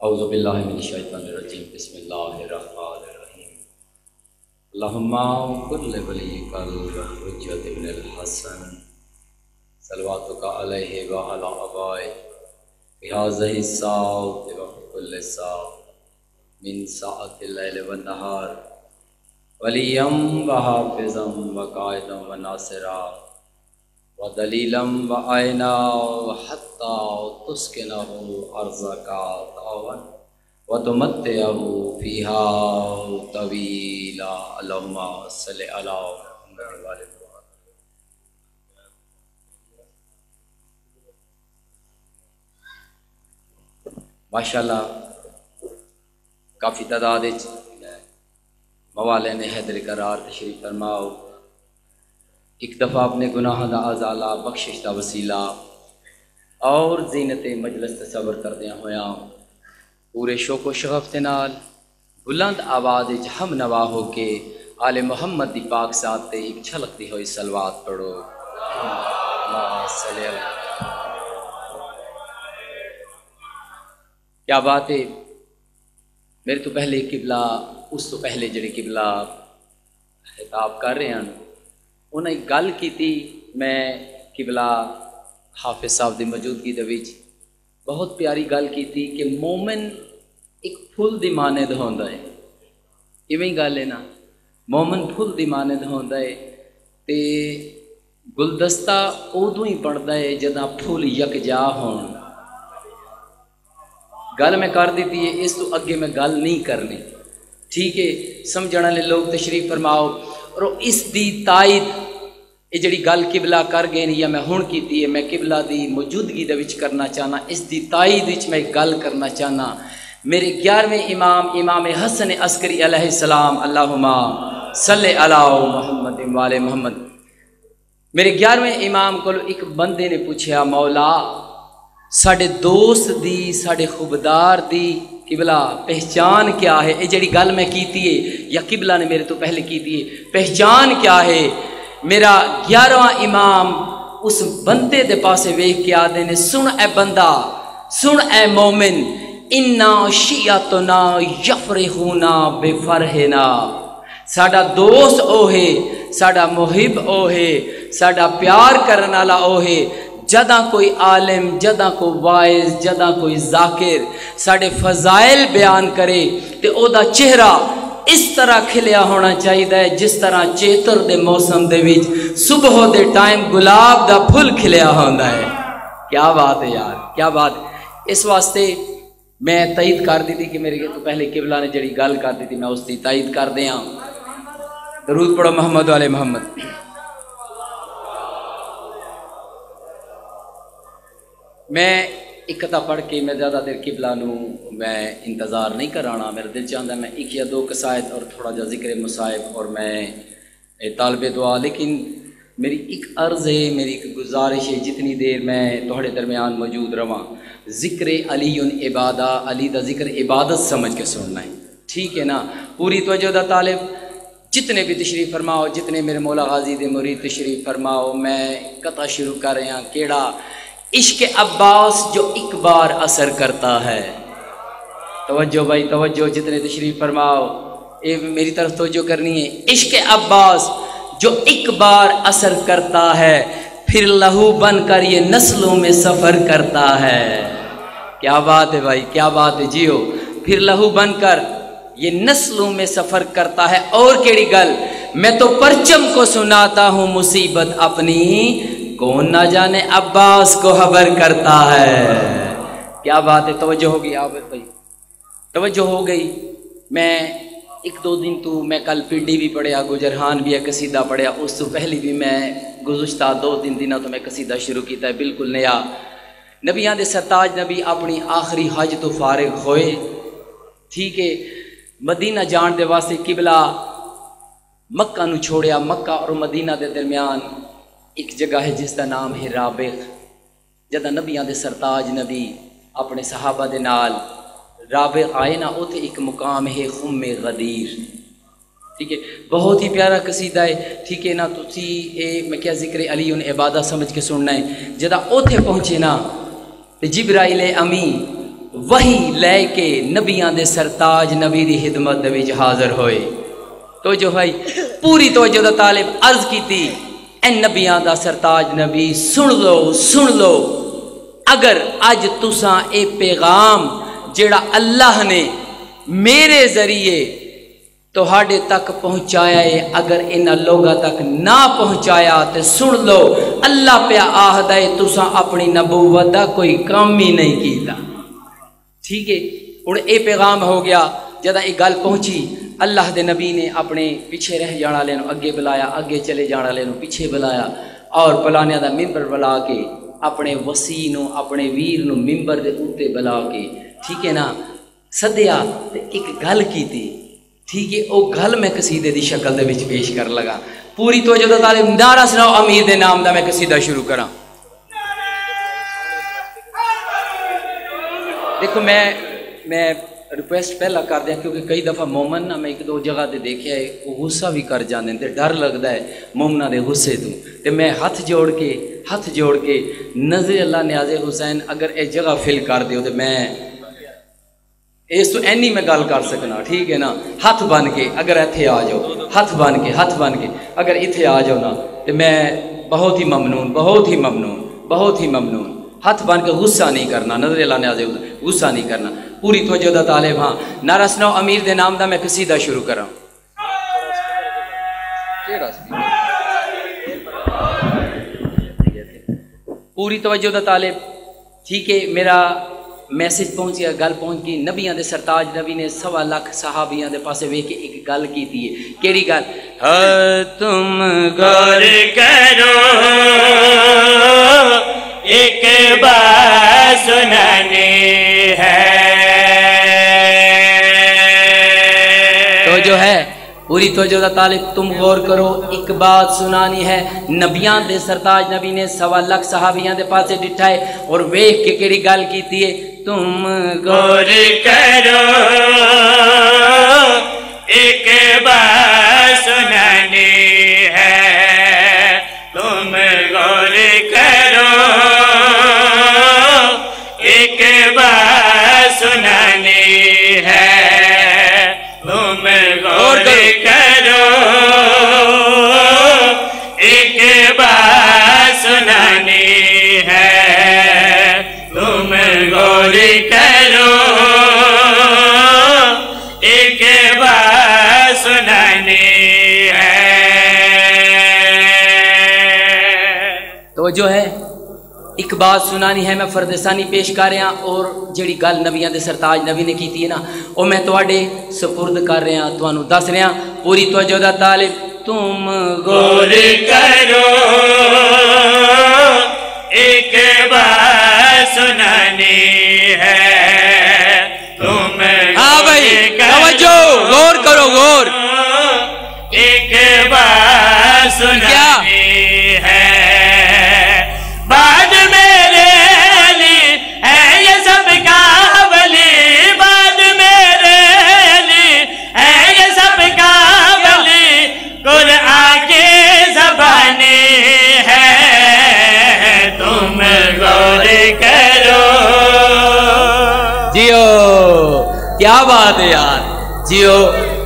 अउज़बिल्लिमिनशैतानिर्रजीम बिस्मिल्लाहिर्रहमानिर्रहीम अल्लाहुम्मा कुल्ल वलीकल हुज्जत इब्नुल हसन सलवातुका अलैहि व अला अबाय बिहाज़हि साअत व कुल्ल साअत मिन साअतिल लैल व नहार वलियम व हाफिज़म व कायदम व नासिरा व दलीलम व आयना हत्ता आलि मुहम्मद माशाल्लाह काफ़ी तादाद मवाले ने हैदर करार तशरीफ़ फरमाओ एक दफ़ा अपने गुनाह का अजाला बख्शिश का वसीला और जीनत मजलस तसवर करदे होया। पूरे शोको शगफ के नाल बुलंद आवाज़ हम नवा हो के आले मोहम्मद की पाक साथ ते एक छलकती हुई सलवात पढ़ो। क्या बात है? मेरे तो पहले किबला, उस तो पहले जड़े किबला खिताब कर रहे हैं। उन्हें गल की मैं किबला हाफिज साहब की मौजूदगी बहुत प्यारी गल की कि मोमिन एक फुल की मानद होंदा है। इवें गल है ना, मोमिन फुल की मानद होंदा है ते गुलदस्ता उदों ही बनता है जदा फुल यकजा हो गल मैं कर दी है, इस तो अगे मैं गल नहीं करनी। ठीक है समझने लोग तशरीफ़ फरमाओ। और इस दी तायद ये जी गल किबला कर गए या मैं हूँ की है मैं किबला की मौजूदगी करना चाहना इस दी तायद मैं गल करना चाहना मेरे ग्यारहवें इमाम इमाम हसन अस्करी सलाम अल्लाहुमा सल्ले अला मोहम्मद वाले मोहम्मद मेरे ग्यारहवें इमाम को एक बंदे ने पूछा मौला साढ़े दोस्त दी साढ़े खुबदार दी किबला, पहचान क्या है? ये जी गल मैं की है, या किबला ने मेरे तो पहले की है। पहचान क्या है? मेरा ग्यारहवा इमाम उस बंदे दे पासे वेख के आते ने, सुन ए बंदा, सुन ए मोमिन, इन्ना शिया तो ना यफरे होना बेफर है ना साडा दोस्त ओ है, साडा मुहिब ओ है, साडा प्यार करने वाला ओ है जदा कोई आलिम, जदा को वाइज, जदा कोई जाकिर साडे फजाइल बयान करे तो ओदा चेहरा इस तरह खिलिया होना चाहिए जिस तरह चेतर दे मौसम विच सुबह दे टाइम गुलाब दा फुल खिलिया होंदा है। क्या बात है यार, क्या बात इस वास्ते मैं तईद कर दी थी कि मेरे तो पहले किबला ने जी गल कर दी थी, मैं उसकी तईद कर दिया दरूद पढ़ो मोहम्मद वाले मोहम्मद। मैं एक कथा पढ़ के मैं ज़्यादा देर किबला मैं इंतज़ार नहीं कराना मेरा दिल चाहता मैं एक या दो कसायद और थोड़ा जा ज़िक्र मसायब और मैं तालब दुआ, लेकिन मेरी एक अर्ज़ है, मेरी एक गुजारिश है, जितनी देर मैं थोड़े दरमियान मौजूद रवां। ज़िक्र अली उन इबादा, अली का ज़िक्र इबादत समझ के सुनना है। ठीक है ना? पूरी तवजो का तालब। जितने भी तशरीफ़ फरमाओ, जितने मेरे मौला गाजी दे मुरीद तशरीफ़ फरमाओ, मैं कथा शुरू कर रहा केड़ा इश्क अब्बास जो एक बार असर करता है। तवज्जो भाई, तवज्जो, जितने तशरीफ़ फरमाओ। ये मेरी तरफ़ तवज्जो करनी है। इश्क अब्बास जो एक बार असर करता है, फिर लहू बनकर ये नस्लों में सफ़र करता है। क्या बात है भाई, क्या बात है, जियो। फिर लहू बनकर ये नस्लों में सफ़र करता है। और केड़ी गल, मैं तो परचम को सुनाता हूँ मुसीबत अपनी। कौन ना जाने अब्बास को खबर करता है। क्या बात है? तवज्जो हो गई आप भाई। तवज्जो हो गई। मैं एक दो दिन तो मैं कल पिंडी भी पढ़िया, गुजरहान भी है कसीदा पढ़िया, उस तो पहले भी मैं गुजशत दो तीन दिन तो मैं कसीदा शुरू किया बिल्कुल नया। नबिया के सरताज नबी अपनी आखिरी हज तो फारिग होए। ठीक है, मदीना जान वास्ते किबला मक्का छोड़िया, मक्का और मदीना के दरम्यान एक जगह है जिसका नाम है राबिक जदा नबिया के सरताज नबी अपने सहाबा के नाल राबिक आए ना उ एक मुकाम है खुम गदीर। ठीक है? बहुत ही प्यारा कसीदा है। ठीक है ना, तुसी ए, मैं क्या ज़िक्र अली उन इबादत समझ के सुनना है। जदा उथे पहुँचे ना तो जिब्राइल अमी वही लैके नबिया के सरताज नबी की खिदमत हाजिर होए। तो जो भाई, पूरी तवज्जो दा तालिब अर्ज़ कीती नबिया का सरताज नबी सुन लो सुन लो। अगर अज तुसा ए पैगाम जड़ा अल्लाह ने मेरे ज़रिए तोड़े तक पहुँचाया है, अगर इन लोगों तक ना पहुँचाया तो सुन लो, अल्लाह पे आखदा है, तुसा अपनी नबूवत का कोई काम ही नहीं किया ठीक है? हूँ ये पैगाम हो गया जब ये गल पहुँची अल्लाह के नबी ने अपने पिछे रह जाने अगे बुलाया अगे चले जाने पिछे बुलाया। और बुलाने का मिम्बर बुला के, अपने वसी न, अपने वीर मिम्बर के उत्ते बुला के, ठीक है ना? सद्या एक गल की ठीक है वह गल मैं कसीदे की शक्ल के पेश कर लगा। पूरी तो जो ताले नारा सुनाओ, अमीर के नाम का मैं कसीदा शुरू करा। देखो, मैं मैं रिक्वेस्ट पहला कर दिया क्योंकि कई दफ़ा मोमन ना मैं एक दो जगह से देखा है वो गुस्सा भी कर जाते तो डर लगता है, मोमना के गुस्से तो। ते मैं हथ जोड़ के, हथ जोड़ के नज़र अल्लाह न्याजे हुसैन, अगर ये जगह फिल कर दो तो मैं इस तो एनी मैं गल कर सकना, ठीक है ना? हथ बन के, अगर इतने आ जाओ, हथ बन के, हथ बन के, अगर इतने आ जाओ ना तो मैं बहुत ही ममनून, बहुत ही ममनून, बहुत ही ममनून। हथ बन के गुस्सा नहीं करना, नज़र लाने आ गुस्सा नहीं करना। पूरी तवज्जो का तालिब हाँ। नारा सुनाओ अमीर के नाम का मैं कसीदा शुरू करा। पूरी तवज्जो का तालिब ठीक है मेरा मैसेज पहुँच गया गल पहुँच गई। नबिया के सरताज नबी ने सवा लख सहाबिया के पास वे के एक गल की है। केड़ी गल? तुम गौर करो। एक बात सुनानी है। तो जो है पूरी तो जो तालिक तुम गौर करो एक बात सुनानी है। नबिया दे सरताज नबी ने सवा लख सहाबिया के पास डिठा है और वेख के केड़ी गल की है? तुम गौर करो एक बात सुनानी है। है। तुम गौर करो। एक बात सुनानी है। तुम गौर करो। एक बात सुनानी है। तो जो है एक बात सुनानी है, मैं फरदसानी पेश कर रहा और जी गल नबिया के सरताज नबी ने की ना वो मैं थोड़े सपुरद कर रहा थानू दस रहा, पूरी तवजो का तालिब, तुम गौर करो, एक बात सुनानी है। बात है यार। जियो,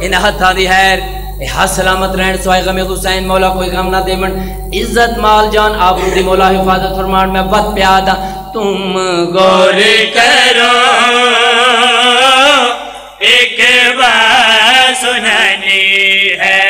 इन हथा दी हैर हा सलामत रहन सवाए गमे हुसैन मौला कोई गम ना देवन इज़्ज़त माल जान आबरू दी मौला हिफाजत फरमान। मैं वत प्यादा तुम गौर करो। एक बात सुनानी है।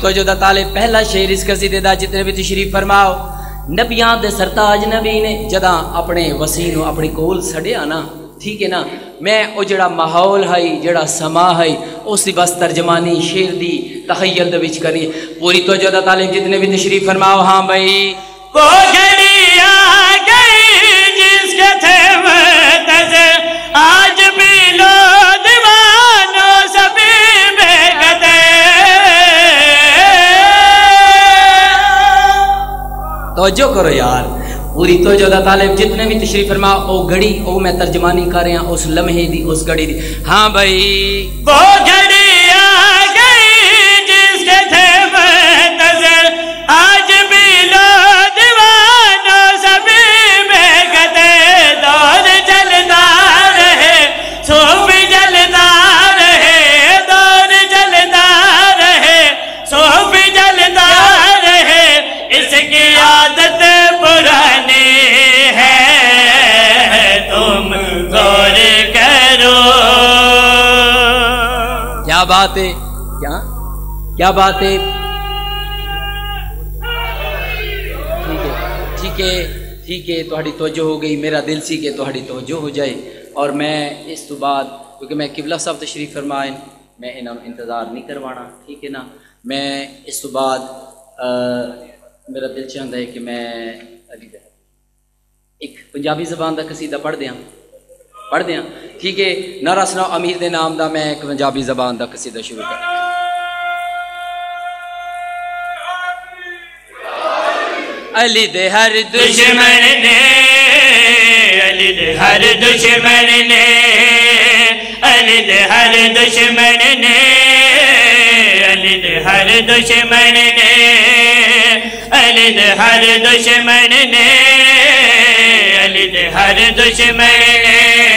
दा ताले पहला शेर इस कसीदे दा जितने भी तशरीफ़ फरमाओ। नबियाँ दे सरताज नबी ने जदा अपने वसी अपनी कोल सड़िया ना, ठीक है ना? मैं वो जड़ा माहौल है जड़ा समा है, उस बस तर्जमानी शेर दी तखयल करी। पूरी तो जदा तालीम जितने भी तशरीफ़ फरमाओ हाँ भाई। तवज्जो करो यार। पूरी तो जो तालिब जितने भी तशरीफ़ फरमा, ओ घड़ी, ओ मैं तर्जमानी कर रहा उस लम्हे दी, उस घड़ी दी। हाँ भाई। वो क्या बात है क्या क्या बात है ठीक है ठीक है ठीक है ਤੁਹਾਡੀ ਤਵੱਜੋ ਹੋ ਗਈ ਮੇਰਾ ਦਿਲ ਸੀ ਕਿ ਤੁਹਾਡੀ ਤਵੱਜੋ ਹੋ ਜਾਏ ਔਰ ਮੈਂ ਇਸ ਤੋਂ ਬਾਅਦ ਕਿਉਂਕਿ ਮੈਂ ਕਿਬਲਾ ਸਾਹਿਬ ਤਸ਼ਰੀਫ ਫਰਮਾਏ ਮੈਂ ਇਹਨਾਂ ਨੂੰ ਇੰਤਜ਼ਾਰ ਨਹੀਂ ਕਰਵਾਣਾ ਠੀਕ ਹੈ ਨਾ ਮੈਂ ਇਸ ਤੋਂ ਬਾਅਦ ਅ, ਮੇਰਾ ਦਿਲ ਚਾਹੁੰਦਾ ਹੈ ਕਿ ਮੈਂ ਅਲੀ ਦਾ ਇੱਕ ਪੰਜਾਬੀ ਜ਼ਬਾਨ ਦਾ ਕਸੀਦਾ ਪੜ੍ਹ ਦਿਆਂ ਪੜ੍ਹਦੇ ਹਾਂ ਠੀਕ ਹੈ ਨਾਰਾ ਸੁਣਾਓ ਅਮੀਰ ਦੇ ਨਾਮ ਦਾ ਮੈਂ ਇੱਕ ਪੰਜਾਬੀ ਜ਼ਬਾਨ ਦਾ ਕਸੀਦਾ ਸ਼ੁਰੂ ਕਰਾਂ ਅਲੀ ਦੇ ਹਰ ਦੁਸ਼ਮਣ ਨੇ ਅਲੀ ਦੇ ਹਰ ਦੁਸ਼ਮਣ ਨੇ ਅਲੀ ਦੇ ਹਰ ਦੁਸ਼ਮਣ ਨੇ ਅਲੀ ਦੇ ਹਰ ਦੁਸ਼ਮਣ ਨੇ ਅਲੀ ਦੇ ਹਰ ਦੁਸ਼ਮਣ ਨੇ ਅਲੀ ਦੇ ਹਰ ਦੁਸ਼ਮਣ ਨੇ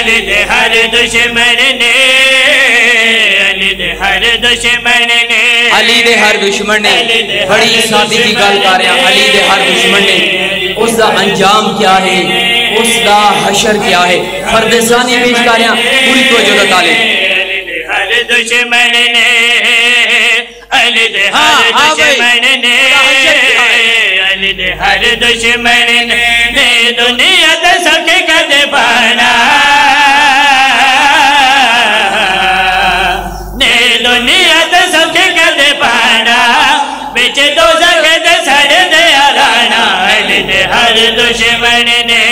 अनिल हर दुश्मन ने अली दे हर दुश्मन ने। बड़ी सादी की गल कर रहा अली दे हर दुश्मन ने। उसका अंजाम क्या है? उसका हशर क्या है? फरदेसानी पेश कर रहा पूरी तवज्जो ताले हर दुश्मन ने अली हाँ, हाँ दे हर दुश्मन ने अली दे हर दुश्मन ने दुनिया दे सबके कदे बना हर दुश्मन ने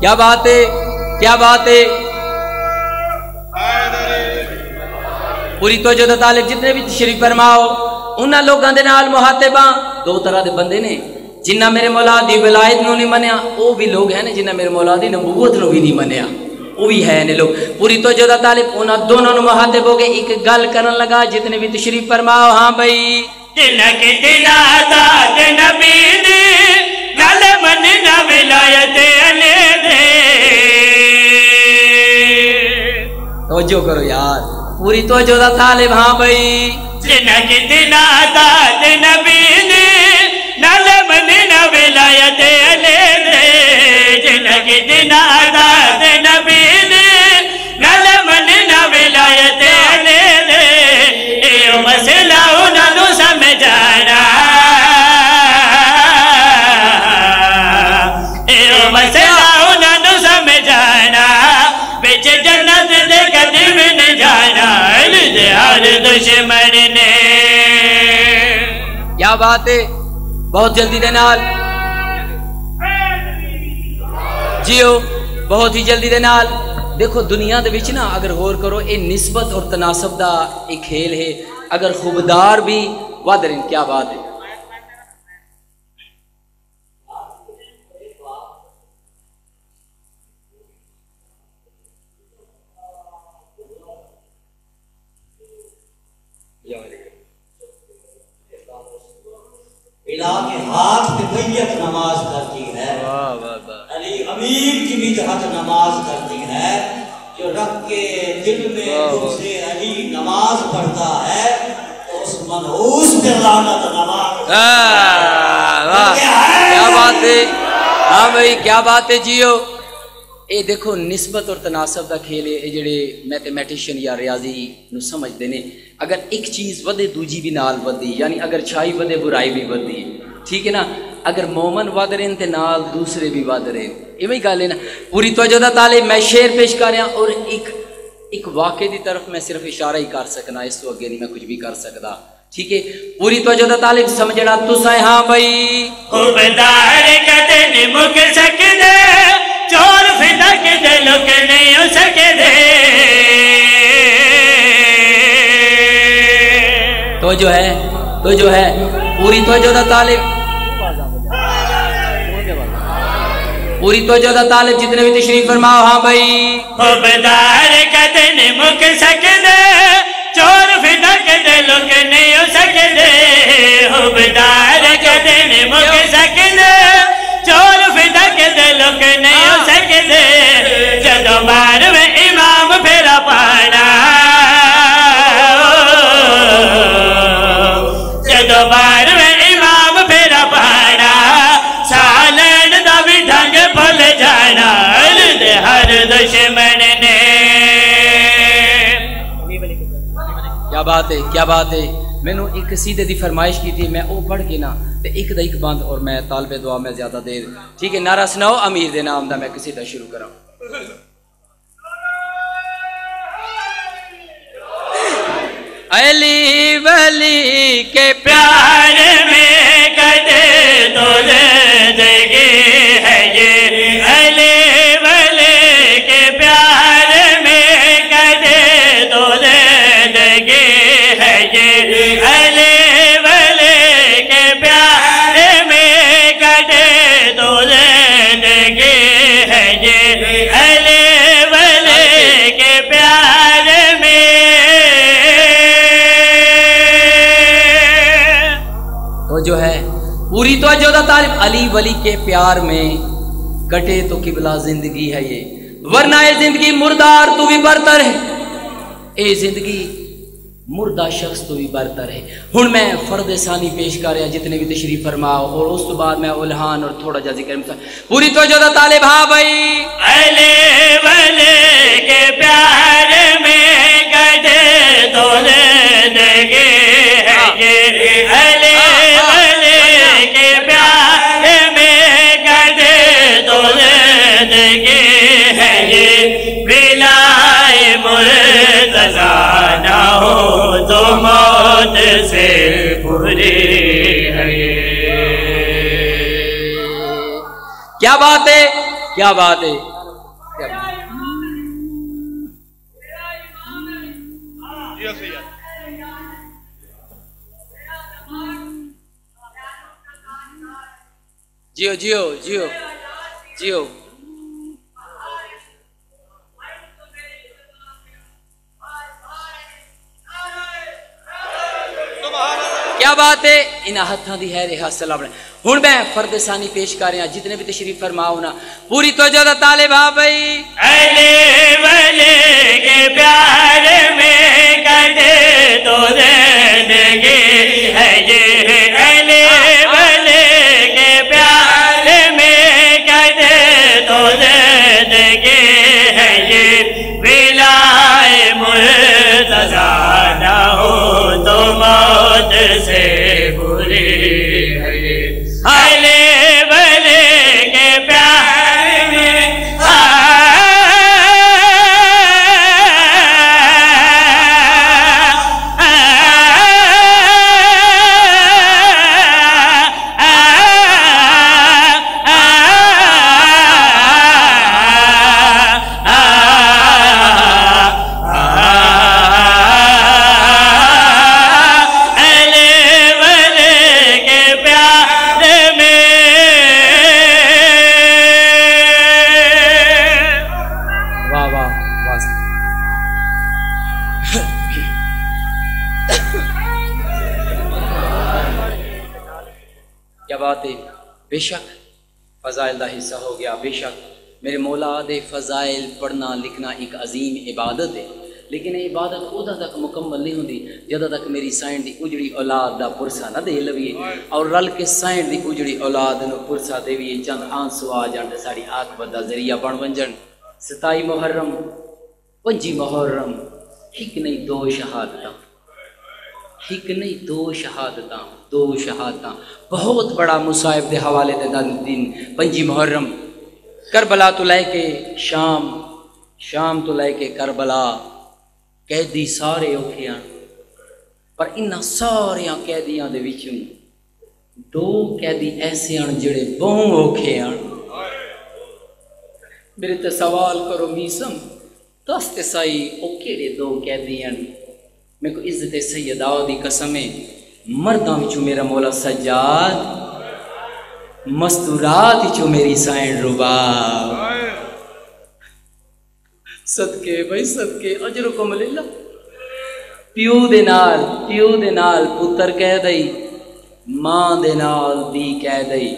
क्या बात है? क्या बात है? पूरी तो जो दाले जितने भी श्री फरमाओ उन्होंने लोगों के नाल मुहातेबा। दो तरह के बंदे ने जिन्ना मेरे मौला की विलायत नहीं मनिया वो भी लोग हैं जिन्ना मेरे मौला की नबूत भी नहीं मनिया वो भी है ने लोग। पूरी तो जो तालिब उन्होंने दोनों मुहातेब हो गए एक गल कर लगा, जितने भी तशरीफ़ फरमाओ हाँ भाई। तिनक दिला दाद नबी मन न विलायत अले दे करो यार पूरी तोजो दा तालिब हाँ भाई। तिनक दिला दाद नबी मन न विलायत अले दे दिला करने क्या बात है? बहुत जल्दी देनाल जियो, बहुत ही जल्दी देनाल देखो, दुनिया के दे ना अगर गौर करो ये निस्बत और तनासब का एक खेल है। अगर खुबदार भी वादरन क्या बात है? के हाथ पे मैयत नमाज़ करती है। अली अमीर की भी जहत नमाज़ करती है जो रख के दिल में से अली नमाज़ पढ़ता है तो उस मनहूस पे लानत नमाज़ क्या बात? है हाँ भाई क्या बात है जियो? ਇਹ ਦੇਖੋ ਨਿਸਬਤ ਔਰ ਤਨਾਸਬ ਦਾ ਖੇਲ ਹੈ ਇਹ ਜਿਹੜੇ ਮੈਥਮੈਟੀਸ਼ੀਅਨ ਜਾਂ ਰਿਆਜ਼ੀ ਨੂੰ ਸਮਝਦੇ ਨੇ ਅਗਰ ਇੱਕ ਚੀਜ਼ ਵਧੇ ਦੂਜੀ ਵੀ ਨਾਲ ਵਧਦੀ ਯਾਨੀ ਅਗਰ ਛਾਈ ਵਧੇ ਬੁਰਾਈ ਵੀ ਵਧਦੀ ਹੈ ਠੀਕ ਹੈ ਨਾ ਅਗਰ ਮੋਮਨ ਵਧ ਰਹੇ ਨੇ ਤੇ ਨਾਲ ਦੂਸਰੇ ਵੀ ਵਧ ਰਹੇ ਨੇ ਇਵੇਂ ਹੀ ਗੱਲ ਹੈ ਨਾ ਪੂਰੀ ਤਵੱਜੋ ਦਾ ਤਾਲੇ ਮੈਂ ਸ਼ੇਰ ਪੇਸ਼ ਕਰ ਰਿਹਾ ਔਰ ਇੱਕ एक वाक़े की तरफ मैं सिर्फ इशारा ही कर सकना इस तो अगे नहीं मैं कुछ भी कर सकता ठीक है पूरी तवज्जो दा तालिब समझना तुसा हाँ भाई खुबदार कदे ने मुक सकदे जो है तो जो है पूरी तवज्जो दा तालिब। पूरी तवज्जो दा तालिब जितने भी तशरीफ़ फरमाओ हाँ भाई। खुबदार कदे मुक सकदे चोर फिदा के लुक नहीं हो सकदे। खुबदार कदे मुक सकदे चोर फिदा के लुक नहीं हो। सकदे। जदों बार में बार में इमाम फेरा पाना सालन दा भी ढंग भुल जाना। हर दुश्मन ने। क्या बात है, क्या बात है। मैंने एक सीधे दी फरमाइश की थी, मैं वो पढ़ के ना, ते एक दा एक बंद और मैं तालबे दुआ में ज़्यादा देर। ठीक है, नारा सुनाओ, अमीर दे नाम दा मैं किसी दा शुरू करा अली वली के प्यार में कदे तो ज़िंदगी है ये। अले, वले के प्यार में कदे तो ज़िंदगी है ये। अले, वले के प्यार में कदे तो ज़िंदगी है ये। तो जो है, पूरी तो जो दा तालिब अली वली के प्यार में कटे तो किबला ज़िंदगी है ये। वरना ये ज़िंदगी मुर्दार तू भी बरतर है। ये ज़िंदगी मुर्दा शख्स तो भी बरतर है। हूँ मैं फर्द सानी पेश कर रहा, जितने भी तशरीफ़ फरमाओ, और उस तो बाद मैं उल्हान और थोड़ा जा ज़िक्र पूरी तो जो तालिब हाँ भाई। अले वले के प्यार में ज़िंदगी है ये बिलाए मुर्तजा ना हो तो मौत से बात है क्या बात है? क्या बात है? जियो जियो जियो जियो। बात है इन हथा की है रिहा सलाम हूँ मैं फर्द सानी पेश कर रहा, जितने भी तशरीफ़ फरमाओ ना, पूरी तो ज़्यादा तालिब हाँ भाई। अले वले के प्यार में कदे तो ये। अले वले के प्यार में कदे तो ज़िंदगी है ये। मौत से बुरी है। बेशक फजाइल का हिस्सा हो गया, बेशक मेरे मौला दे फजाइल पढ़ना लिखना एक अजीम इबादत है, लेकिन इबादत उदा तक मुकम्मल नहीं होती जद तक मेरी साइंड की उजड़ी औलाद का पुरसा ना दे लवीए और रल के साइंड की उजड़ी औलाद ਨੂੰ पुरसा देवीए चंद आँसू आ जान ते साड़ी आकबत का ज़रिया बन वंजन सताई मुहर्रम, पंजी मुहर्रम एक नहीं दो शहादत। एक नहीं दो शहादत दो शहादत। बहुत बड़ा मुसाहिब के हवाले दन। पंजी मुहर्रम, करबला तो लैके शाम शाम तो लैके करबला। कैदी सारे औखे हैं, पर इन्होंने सारिया कैदियों के दो कैदी ऐसे हैं जेड़े बहु औखे हैं। मेरे तो सवाल करो, मीसम, दस ते केड़े दो कैदी हैं? मेरे को इज़्ज़त सैदाओ की कसम है। मरदा बिचू मेरा मौला सजाद मस्तूरात चो मेरी साइन रुबाब। सदके भाई, सदके। अजर को मिलेला प्यो दे प्यो दे पुत्र कह दई। माँ दे दी कह दई।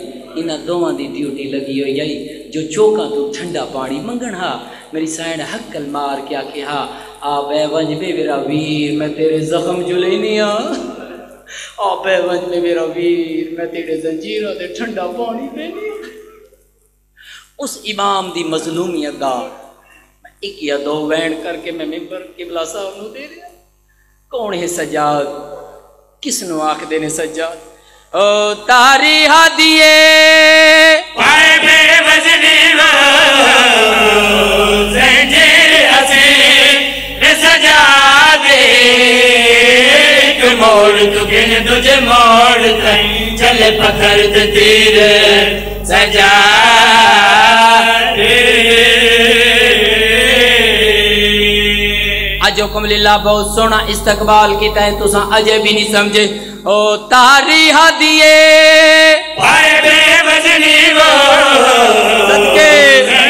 इन दोवों की ड्यूटी लगी हुई आई, जो चौका तू ठंडा पानी मंगण हा। मेरी साइन हक्कल मार के आखे हा आप वंज में मेरा वीर, मैं तेरे जख्म जुलेनिया। आप वंज में मेरा वीर, मैं तेरे जंजीरों से ठंडा पानी देनी उस इमाम दी मजलूमियत दा एक या दो वैन करके मैं मिंबर किबला साहब नु दे रहा कौन है सजाद किस नु आखदे ने सजाद ओ, तारी हादिए पाए मेरे वजनी तू तुझे मोड़ तई चले पत्थर तीर सजा अज बहुत सोना इस्तकबाल किया है तुसा अजे भी नहीं समझे ओ तारी हादिए सदके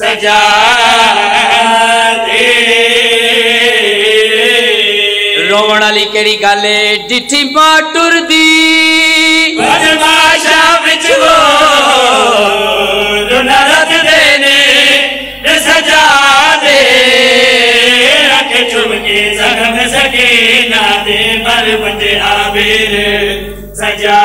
सजा रोवण वाली कहिड़ी गल डिठी टुरो नद दे। सजा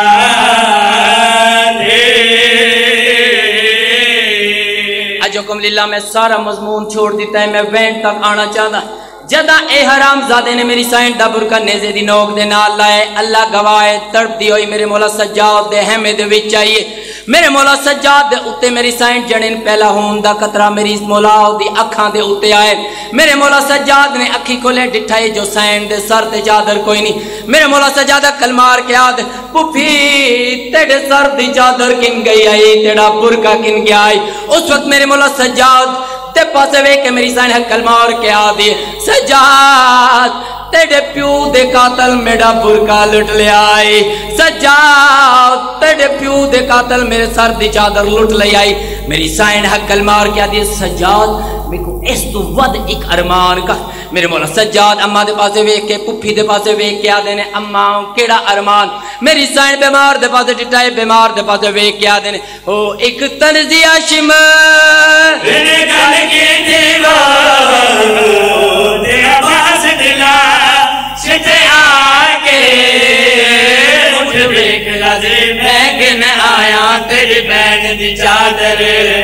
अज मैं सारा मजमून छोड़ दिता है, मैं वैन तक आना चाहता जदा ए हराम जादे ने मेरी साइन दा बुरका नेजे दी नोक दे नाल लाए, अल्लाह गवाए तड़पदी होई मेरे मौला सज्जाद दे हमें दे विच मेरे मौला सज्जाद दे उत्ते मेरी साइंट जणन पहला होन दा कतरा मेरी मौला दी अखा दे उत्ते आए। मेरे मौला सज्जाद ने अखी खोले डिठाए जो साइंट दे सर ते चादर कोई नहीं मेरे मौला सज्जाद कलमार के आद पुफी, तेरे सर दी चादर किन गई आई? तेरा बुरका किन गया आई? उस वक्त मेरे मौला सज्जाद ते पासे वे के मेरी साइन हकल मार के आ दिए सजाद तेरे प्यू दे कातल मेरा बुरका लुट ले आई। सजाद तेरे प्यू दे कातल मेरे सर दी चादर लुट ले आई। मेरी साइन हकल मार के आ दिए सजाद मेरे को इस तो वध एक अरमान का। मेरे मौला सज्जाद अम्मा दे पासे वेख के पुफी दे पासे वेख के आदे ने, अम्मा केड़ा अरमान? मेरी साइन बीमार दे पासे टिटाए बीमार दे पासे वेख के आदे ने, ओ एक तनजी आशिम। की आया, तेरी बैन दी चादर।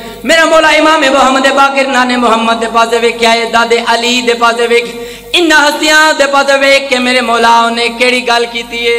मेरा मौला इमाम मोहम्मद बाकिर नाने मोहम्मद दे पास वेख आए दादे अली दे पास वेख, इन्ना हस्तियाँ दे पास वेख के मेरे मौला ने केड़ी गल की है